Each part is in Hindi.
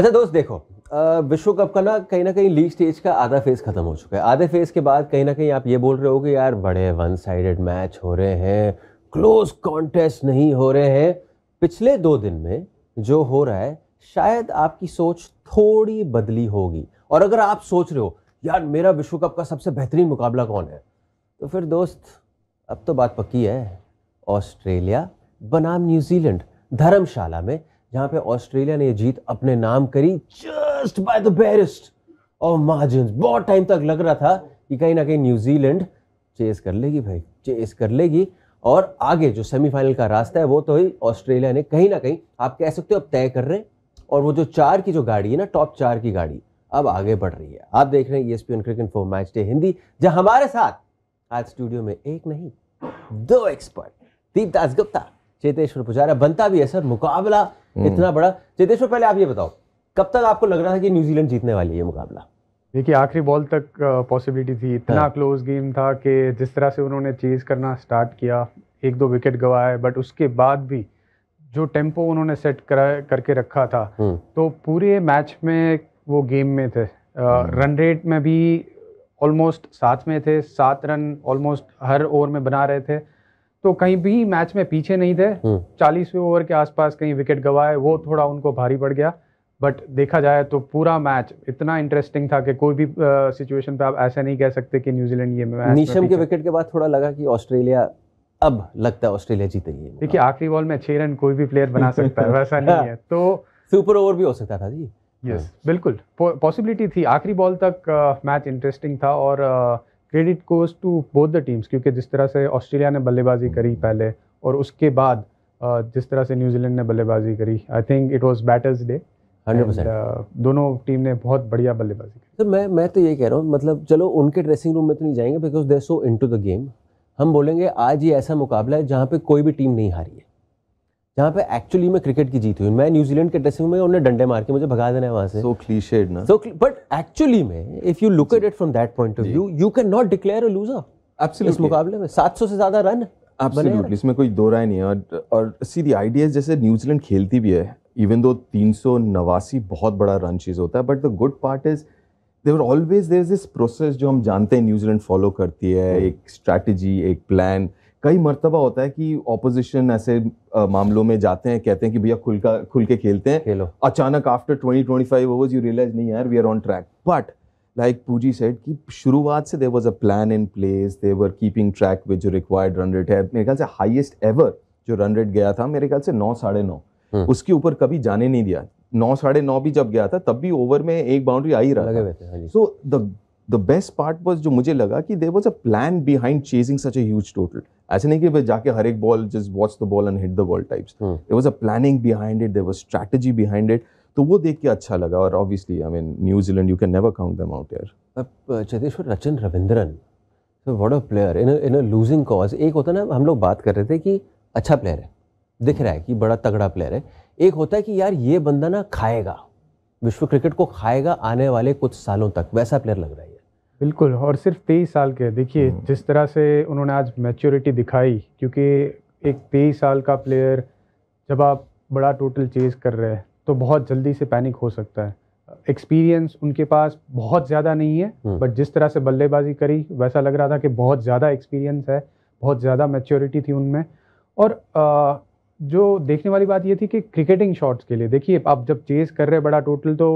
अच्छा दोस्त देखो विश्व कप का ना कहीं ना कहीं लीग स्टेज का आधा फ़ेज़ खत्म हो चुका है। आधे फ़ेज़ के बाद कहीं ना कहीं आप ये बोल रहे हो कि यार बड़े वन साइडेड मैच हो रहे हैं क्लोज कॉन्टेस्ट नहीं हो रहे हैं। पिछले दो दिन में जो हो रहा है, शायद आपकी सोच थोड़ी बदली होगी। और अगर आप सोच रहे हो, यार मेरा विश्व कप का सबसे बेहतरीन मुकाबला कौन है? तो फिर दोस्त, अब तो बात पक्की है। ऑस्ट्रेलिया, बनाम न्यूजीलैंड, धर्मशाला में जहाँ पे ऑस्ट्रेलिया ने ये जीत अपने नाम करी just by the barest of margin बहुत टाइम तक लग रहा था कि कहीं ना कहीं न्यूजीलैंड चेस कर लेगी भाई चेस कर लेगी। और आगे जो सेमीफाइनल का रास्ता है, वो तो ही ऑस्ट्रेलिया ने कहीं ना कहीं, आप कह सकते हो अब तय कर रहे हैं। और वो जो चार की जो गाड़ी है ना टॉप चार की गाड़ी, अब आगे बढ़ रही है। आप देख रहे हैं ESPN cricket for match day Hindi, जहाँ हमारे साथ आज स्टूडियो में एक नहीं, दो एक्सपर्ट दीपदास गुप्ता चेतेश्वर पुजारा, बनता भी है सर, मुकाबला। इतना बड़ा। चेतेश्वर पहले आप ये बताओ कब तक आपको लग रहा था कि न्यूजीलैंड जीतने वाली है ये मुकाबला? देखिए आखिरी बॉल तक पॉसिबिलिटी थी। इतना हाँ। क्लोज गेम था कि जिस तरह से उन्होंने चेज करना स्टार्ट किया एक दो विकेट गवाए बट उसके बाद भी जो टेंपो उन्होंने सेट करा करके रखा था हम्म। तो पूरे मैच में वो गेम में थे। रन रेट में भी ऑलमोस्ट साथ में थे सात रन ऑलमोस्ट हर ओवर में बना रहे थे। तो कहीं भी मैच में पीछे नहीं थे। हम्म। चालीसवें ओवर के आसपास कहीं विकेट गवाए वो थोड़ा उनको भारी पड़ गया। बट देखा जाए तो पूरा मैच इतना इंटरेस्टिंग था कि कोई भी सिचुएशन पे आप ऐसा नहीं कह सकते कि न्यूजीलैंड ये मैच नीशम के विकेट के बाद थोड़ा लगा कि ऑस्ट्रेलिया अब लगता है ऑस्ट्रेलिया जीतेगी देखिए आखिरी बॉल में छह रन कोई भी प्लेयर बना सकता है वैसा नहीं है। तो सुपर ओवर भी हो सकता था जी। यस बिल्कुल। पॉसिबिलिटी थी। आखिरी बॉल तक मैच इंटरेस्टिंग था और credit goes to both the teams क्योंकि जिस तरह से ऑस्ट्रेलिया ने बल्लेबाजी करी पहले और उसके बाद जिस तरह से न्यूजीलैंड ने बल्लेबाजी करी I think it was batters day दोनों टीम ने बहुत बढ़िया बल्लेबाजी की सर मैं मैं तो ये कह रहा हूँ मतलब चलो उनके ड्रेसिंग रूम में तो नहीं जाएँगे because they so into the game हम बोलेंगे आज ये ऐसा मुकाबला है जहाँ पे कोई भी टीम नहीं हारी है। जहाँ पे एक्चुअली में क्रिकेट की जीत हुई मैं न्यूजीलैंड के ड्रेसिंग में उन्हें डंडे मार के मुझे भगा देना है वहाँ से। So cliched ना। So, but actually में if you look at it from that point of view, you cannot declare a loser. इस मुकाबले में। 700 से ज़्यादा रन एब्सोल्युटली इसमें कोई दो राय नहीं है। और और सी दी आइडिया जैसे न्यूजीलैंड खेलती भी है इवन दो तीन सौ नवासी बहुत बड़ा रन चीज़ होता है but the good part is they're always there this process जो हम जानते हैं न्यूजीलैंड फॉलो करती है। एक स्ट्रैटेजी एक प्लान कई मरतबा होता है कि ऑपोजिशन ऐसे मामलों में जाते हैं कहते हैं कि भैया खुल का खुल के खेलते हैं। खेलो। अचानक आफ्टर 20 25 ओवर्स यू रियलाइज़ नहीं यार we are on track but like Puji said कि शुरुआत से there was a plan in place they were keeping track with जो रिक्वायर्ड रन रेट है। मेरे ख्याल से हाईएस्ट एवर जो रन रेट गया था मेरे ख्याल से नौ साढ़े नौ। हम्म। उसके ऊपर कभी जाने नहीं दिया। नौ साढ़े नौ भी जब गया था तब भी ओवर में एक बाउंड्री आ ही रहा so the the best part was जो मुझे लगा कि there was a plan behind chasing such a huge total ऐसे नहीं कि बस जाके हर एक ball just watch the ball and hit the ball types. There was a planning behind it there was strategy behind it तो वो देख के अच्छा लगा और obviously I mean New Zealand you can never count them out यार चेतेश्वर रचन Ravindran so what a in in a losing cause एक होता है ना हम लोग बात कर रहे थे कि अच्छा प्लेयर है दिख रहा है कि बड़ा तगड़ा प्लेयर है। एक होता है कि यार ये बंदा ना खाएगा विश्व क्रिकेट को खाएगा आने वाले कुछ सालों तक वैसा प्लेयर लग रहा है। बिल्कुल और सिर्फ़ तेईस साल के देखिए हम्म। जिस तरह से उन्होंने आज मैच्योरिटी दिखाई क्योंकि एक तेईस साल का प्लेयर जब आप बड़ा टोटल चेज कर रहे हैं तो बहुत जल्दी से पैनिक हो सकता है एक्सपीरियंस उनके पास बहुत ज़्यादा नहीं है हम्म। बट जिस तरह से बल्लेबाजी करी वैसा लग रहा था कि बहुत ज़्यादा एक्सपीरियंस है बहुत ज़्यादा मैच्योरिटी थी उनमें और अ, जो देखने वाली बात ये थी कि क्रिकेटिंग शॉट्स के लिए देखिए आप जब चेज कर रहे हैं बड़ा टोटल तो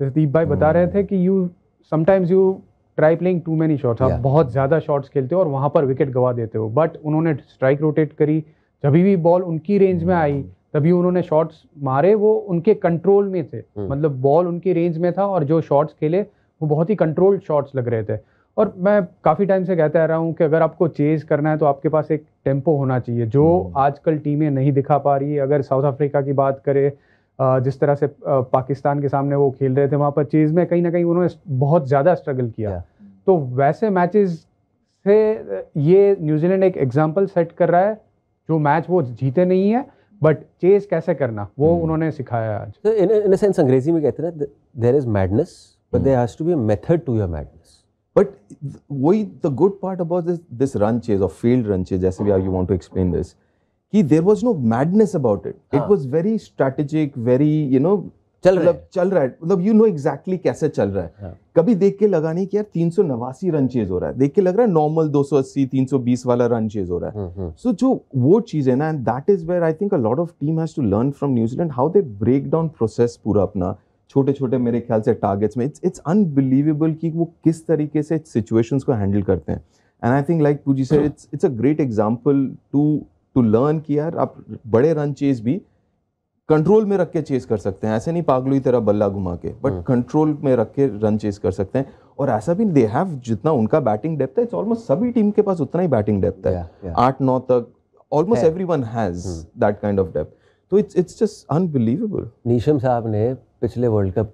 जैसे दीप भाई बता रहे थे कि you sometimes you try playing too many shots आप बहुत ज़्यादा शॉट्स खेलते हो और वहाँ पर विकेट गवा देते हो। बट उन्होंने स्ट्राइक रोटेट करी। जब भी बॉल उनकी रेंज में आई तभी उन्होंने शॉट्स मारे। वो उनके कंट्रोल में थे। हम्म। मतलब बॉल उनकी रेंज में था और जो शॉट्स खेले वो बहुत ही कंट्रोल्ड शॉट्स लग रहे थे। और मैं काफ़ी टाइम से कहता रहा हूँ कि अगर आपको चेज करना है तो आपके पास एक टेंपो होना चाहिए। जो आजकल टीमें नहीं दिखा पा रही है। अगर साउथ अफ्रीका की बात करें जिस तरह से पाकिस्तान के सामने वो खेल रहे थे वहाँ पर चेज में कहीं ना कहीं उन्होंने बहुत ज़्यादा स्ट्रगल किया. तो वैसे मैचेस से ये न्यूजीलैंड एक एग्ज़ाम्पल सेट कर रहा है जो मैच वो जीते नहीं है बट चेज कैसे करना वो हम्म। उन्होंने सिखाया आज a sense अंग्रेज़ी में कहते हैं ना there is madness but there has to be a method to your madness But वही the good part about this this run chase or failed run chase जैसे भी you want to explain this कि there was no madness about it. It was very strategic, very you know चल रहा मतलब है। चल रहा है। मतलब यू नो एग्जैक्टली कैसे चल रहा है। हाँ। कभी देख के लगा नहीं कि यार तीन सौ नवासी रन चेज हो रहा है। देख के लग रहा है नॉर्मल 280 320 वाला रन चेज हो रहा है। हम्म, हम्म, सो जो वो चीज़ है ना and that is where I think a lot of team has to learn from New Zealand how they break down process पूरा अपना छोटे छोटे मेरे ख्याल से टारगेट्स में। इट्स इट्स अनबिलीवेबल कि वो किस तरीके से सिचुएशंस को हैंडल करते हैं। And I think like Puji से it's it's a great example to to learn कि यार आप बड़े रन चेज भी कंट्रोल में रख के चेस कर सकते हैं। ऐसे नहीं पागलों की तरह बल्ला घुमा के बट हम्म। कंट्रोल में रख के रन चेस कर सकते हैं। और ऐसा भी दे हैव जितना उनका बैटिंग डेप्थ है इट्स ऑलमोस्ट सभी टीम के पास उतना ही बैटिंग डेप्थ है. आठ नौ तक almost every one has hmm. That kind of depth तो it's it's just unbelievable Neesham साहब ने पिछले वर्ल्ड कप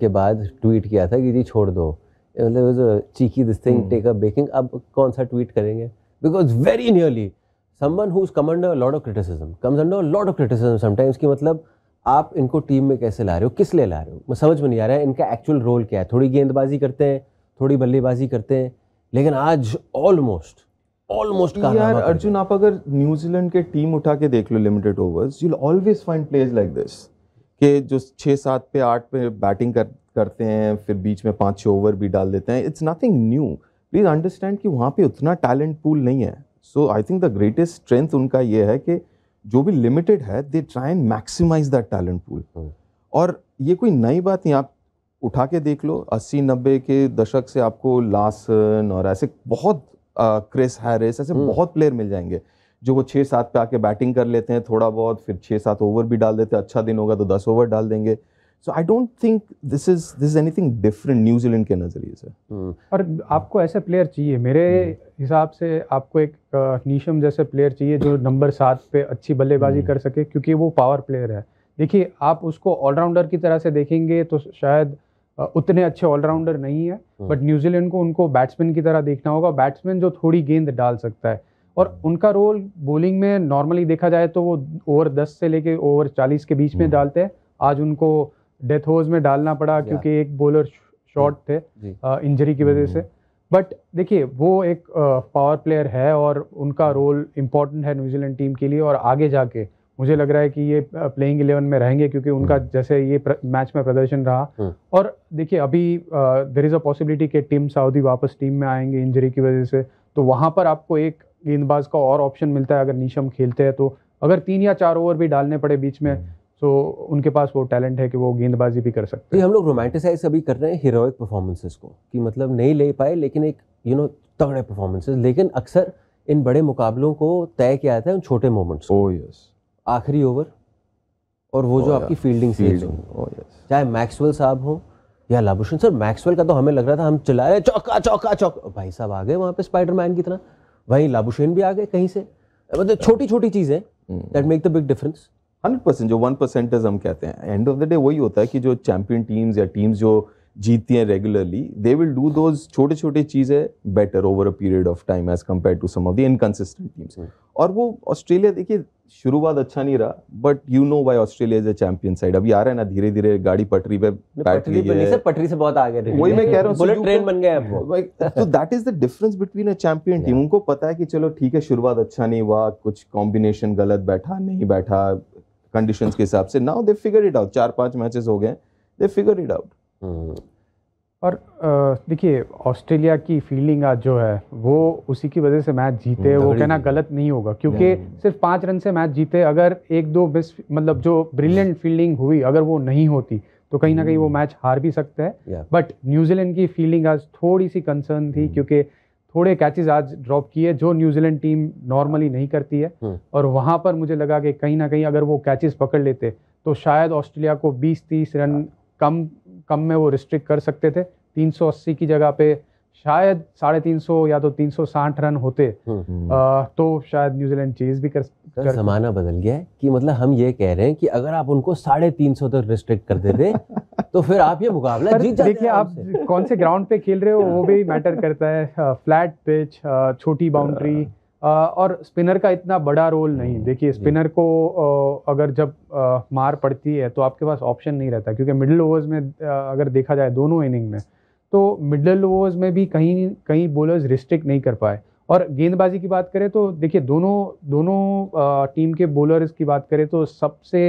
के बाद ट्वीट किया था कि जी छोड़ दो। मतलब cheeky this thing hmm. Take a backing अब कौन सा ट्वीट करेंगे? Because very nearly someone who is come under lot of criticism comes under lot of criticism sometimes की मतलब आप इनको टीम में कैसे ला रहे हो? किस लिए ला रहे हो? मैं समझ में नहीं आ रहा है इनका एक्चुअल रोल क्या है? थोड़ी गेंदबाजी करते हैं थोड़ी बल्लेबाजी करते हैं लेकिन आज ऑलमोस्ट ऑलमोस्ट यार अर्जुन आप अगर न्यूजीलैंड के टीम उठा के देख लो limited overs you always find players like this के जो छः सात पे आठ पे बैटिंग कर करते हैं फिर बीच में पाँच छः ओवर भी डाल देते हैं। It's nothing new please understand कि वहाँ पे उतना टैलेंट पूल नहीं है। So I think the greatest strength उनका ये है कि जो भी लिमिटेड है they try and maximise that talent pool. और ये कोई नई बात नहीं आप उठा के देख लो अस्सी नब्बे के दशक से आपको लासन और ऐसे बहुत क्रिस हैरिस ऐसे हम्म। बहुत प्लेयर मिल जाएँगे जो वो छः सात पे आके बैटिंग कर लेते हैं थोड़ा बहुत फिर छः सात ओवर भी डाल देते हैं अच्छा दिन होगा तो दस ओवर डाल देंगे so I don't think this is this is anything different New Zealand के नज़रिए से। और आपको ऐसे प्लेयर चाहिए। मेरे हिसाब से आपको एक नीशम जैसे प्लेयर चाहिए जो नंबर सात पे अच्छी बल्लेबाजी हम्म। कर सके क्योंकि वो पावर प्लेयर है। देखिए आप उसको ऑलराउंडर की तरह से देखेंगे तो शायद उतने अच्छे ऑलराउंडर नहीं है। बट न्यूजीलैंड को उनको बैट्समैन की तरह देखना होगा। बैट्समैन जो थोड़ी गेंद डाल सकता है। और उनका रोल बॉलिंग में नॉर्मली देखा जाए तो वो ओवर दस से लेके ओवर चालीस के बीच में। डालते हैं। आज उनको डेथ होज में डालना पड़ा क्योंकि एक बॉलर शॉर्ट थे इंजरी की वजह से. बट देखिए वो एक पावर प्लेयर है और उनका रोल इम्पोर्टेंट है न्यूजीलैंड टीम के लिए और आगे जाके मुझे लग रहा है कि ये प्लेइंग इलेवन में रहेंगे क्योंकि उनका। जैसे ये मैच में प्रदर्शन रहा। और देखिए अभी देर इज़ अ पॉसिबिलिटी कि टीम सऊदी वापस टीम में आएँगे इंजरी की वजह से. तो वहाँ पर आपको एक गेंदबाज का और ऑप्शन मिलता है अगर नीशम खेलते हैं तो. अगर तीन या चार ओवर भी डालने पड़े बीच में तो उनके पास वो टैलेंट है कि वो गेंदबाजी भी कर सकते तो हैं हम लोग रोमांटिसाइज अभी कर रहे हैं हीरोइक परफॉर्मेंसेस को कि मतलब नहीं ले पाए लेकिन एक यू नो तगड़े परफॉर्मेंसेस लेकिन अक्सर इन बड़े मुकाबलों को तय किया जाता है उन छोटे मोमेंट्स ओह यस आखिरी ओवर और वो जो Oh, आपकी yeah. Fielding stage fielding oh yes चाहे मैक्सवेल साहब हो या लाबुशन सर मैक्सवेल का तो हमें लग रहा था हम चला रहे चौका चौका चौका। भाई साहब आ गए वहाँ पे स्पाइडरमैन की तरह। वहीं लाबुशेन भी आ गए कहीं से। मतलब छोटी छोटी चीज़ें that make the big difference hundred percent जो वन परसेंटेज हम कहते हैं एंड ऑफ़ द डे वही होता है कि जो चैंपियन टीम्स या टीम्स जो जीतती हैं regularly they will do those छोटे छोटे चीज़ें better over a period of time as compare to some of the inconsistent teams. और वो ऑस्ट्रेलिया देखिए शुरुआत अच्छा नहीं रहा but you know why Australia is a champion side अभी आ रहा है ना धीरे धीरे गाड़ी पटरी पे बैठ पटरी रही है। पटरी से बहुत आगे रही वही मैं कह रहा हूँ बुलेट ट्रेन बन गए तो that is the difference between a champion team उनको पता है कि चलो ठीक है शुरुआत अच्छा नहीं हुआ कुछ कॉम्बिनेशन गलत बैठा नहीं बैठा कंडीशंस के हिसाब से now they figure it out चार पाँच मैचेस हो गए दे फिगर इट आउट और देखिए ऑस्ट्रेलिया की फील्डिंग आज जो है वो उसी की वजह से मैच जीते वो कहना गलत नहीं होगा क्योंकि सिर्फ़ पाँच रन से मैच जीते अगर एक दो मिस मतलब जो ब्रिलियंट फील्डिंग हुई अगर वो नहीं होती तो कहीं ना कहीं वो। मैच हार भी सकते हैं। बट न्यूजीलैंड की फील्डिंग आज थोड़ी सी कंसर्न थी हम्म। क्योंकि थोड़े कैचेस आज ड्रॉप किए जो न्यूजीलैंड टीम नॉर्मली नहीं करती है हम्म। और वहाँ पर मुझे लगा कि कहीं ना कहीं अगर वो कैचेस पकड़ लेते तो शायद ऑस्ट्रेलिया को 20-30 रन कम कम में वो रिस्ट्रिक्ट कर सकते थे 380 की जगह पे शायद साढ़े तीन सौ या तो 360 रन होते हम्म। अ, तो शायद न्यूजीलैंड चेज भी कर, कर जमाना बदल गया है कि मतलब हम ये कह रहे हैं कि अगर आप उनको साढ़े तीन सौ तक रिस्ट्रिक्ट कर देते तो फिर आप ये मुकाबला जीत जाते देखिए आप कौन से ग्राउंड पे खेल रहे हो वो भी मैटर करता है। फ्लैट पिच छोटी बाउंड्री और स्पिनर का इतना बड़ा रोल नहीं। देखिए स्पिनर को अगर जब मार पड़ती है तो आपके पास ऑप्शन नहीं रहता। क्योंकि मिडिल ओवर्स में अगर देखा जाए दोनों इनिंग में तो मिडिल ओवर्स में भी कहीं कहीं बॉलर्स रिस्ट्रिक्ट नहीं कर पाए। और गेंदबाजी की बात करें तो देखिए दोनों दोनों टीम के बॉलर्स की बात करें तो सबसे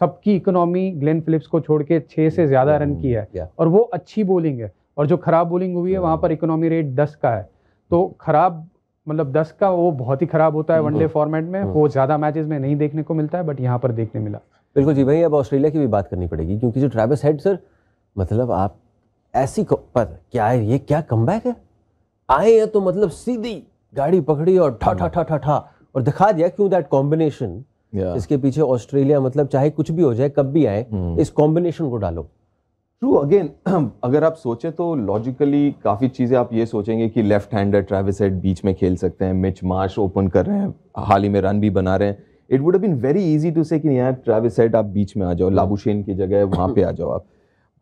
सबकी इकोनॉमी ग्लेन फिलिप्स को छोड़ के छः से ज़्यादा रन की है। और वो अच्छी बॉलिंग है। और जो खराब बॉलिंग हुई है वहाँ पर इकोनॉमी रेट दस का है। तो खराब मतलब दस का वो बहुत ही खराब होता है वनडे हम्म। फॉर्मेट में। वो ज़्यादा मैचेस में नहीं देखने को मिलता है बट यहाँ पर देखने मिला। बिल्कुल जी भाई अब ऑस्ट्रेलिया की भी बात करनी पड़ेगी क्योंकि जो ट्रैविस हेड सर मतलब आप ऐसी पर क्या है ये क्या कमबैक है? आए हैं तो मतलब सीधी गाड़ी पकड़ी और ठा ठा ठा ठा ठा और दिखा दिया क्यों दैट कॉम्बिनेशन Yeah. इसके पीछे ऑस्ट्रेलिया मतलब चाहे कुछ भी हो जाए कब भी आए हम्म। इस कॉम्बिनेशन को डालो। ट्रू अगेन अगर आप सोचे तो लॉजिकली काफ़ी चीज़ें आप ये सोचेंगे कि लेफ़्ट हैंडर ट्रेविस हेड बीच में खेल सकते हैं मिच मार्श ओपन कर रहे हैं हाल ही में रन भी बना रहे हैं। It would been very easy to say कि यार ट्रेविस हेड आप बीच में आ जाओ लाबूशेन की जगह वहाँ पे आ जाओ आप।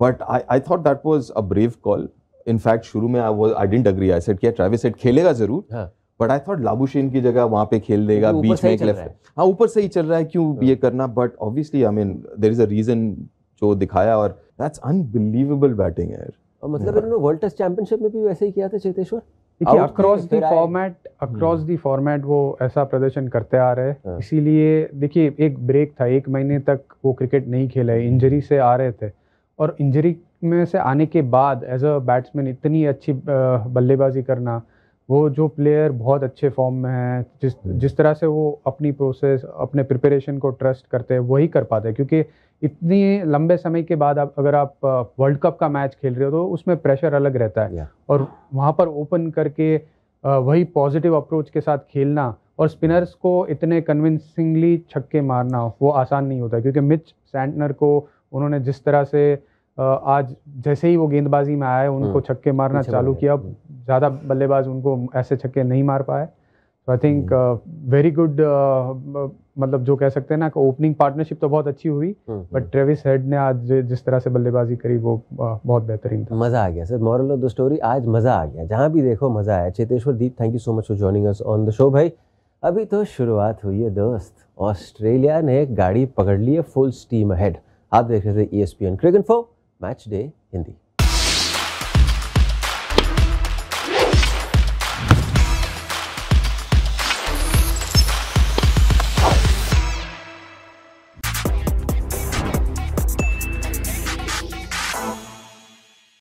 But I I thought that was a brave call in fact शुरू में I I didn't agree I said कि ट्रेविस हेड खेलेगा ज़रूर हाँ। बट आई थॉट लाबुशेन की जगह वहाँ पे खेल देगा बीच में एक लेफ़्ट हाँ। ऊपर से ही चल रहा है क्यों ये करना? But obviously I mean there is a reason जो दिखाया और दैट्स अनबिलीवेबल बैटिंग और मतलब इन्होंने वर्ल्ड टेस्ट चैंपियनशिप में भी वैसे ही किया था चेतेश्वर? देखिए across the format across the format वो ऐसा प्रदर्शन करते आ रहे हाँ। हैं। इसीलिए देखिए एक ब्रेक था एक महीने तक वो क्रिकेट नहीं खेले इंजरी से आ रहे थे। और इंजरी में से आने के बाद एज अ बैट्समैन इतनी अच्छी बल्लेबाजी करना वो जो प्लेयर बहुत अच्छे फॉर्म में है जिस जिस तरह से वो अपनी प्रोसेस अपने प्रिपरेशन को ट्रस्ट करते हैं वही कर पाते हैं। क्योंकि इतनी लंबे समय के बाद आप अगर आप वर्ल्ड कप का मैच खेल रहे हो तो उसमें प्रेशर अलग रहता है। और वहाँ पर ओपन करके वही पॉजिटिव अप्रोच के साथ खेलना और स्पिनर्स को इतने कन्विंसिंगली छक्के मारना वो आसान नहीं होता क्योंकि मिच सैंटनर को उन्होंने जिस तरह से आज जैसे ही वो गेंदबाजी में आए उनको हम्म, छक्के मारना चालू किया। हम्म। ज़्यादा बल्लेबाज उनको ऐसे छक्के नहीं मार पाए। तो आई थिंक वेरी गुड मतलब जो कह सकते हैं ना कि ओपनिंग पार्टनरशिप तो बहुत अच्छी हुई बट ट्रेविस हेड ने आज जिस तरह से बल्लेबाजी करी वो बहुत बेहतरीन था। मज़ा आ गया sir. Moral of the story आज मज़ा आ गया। जहाँ भी देखो मज़ा आया। Cheteshwar Deep thank you so much for joining us on the show भाई। अभी तो शुरुआत हुई है दोस्त। ऑस्ट्रेलिया ने गाड़ी पकड़ ली है फुल स्टीम हेड आप देख रहे थे E S P N cricket for match day Hindi.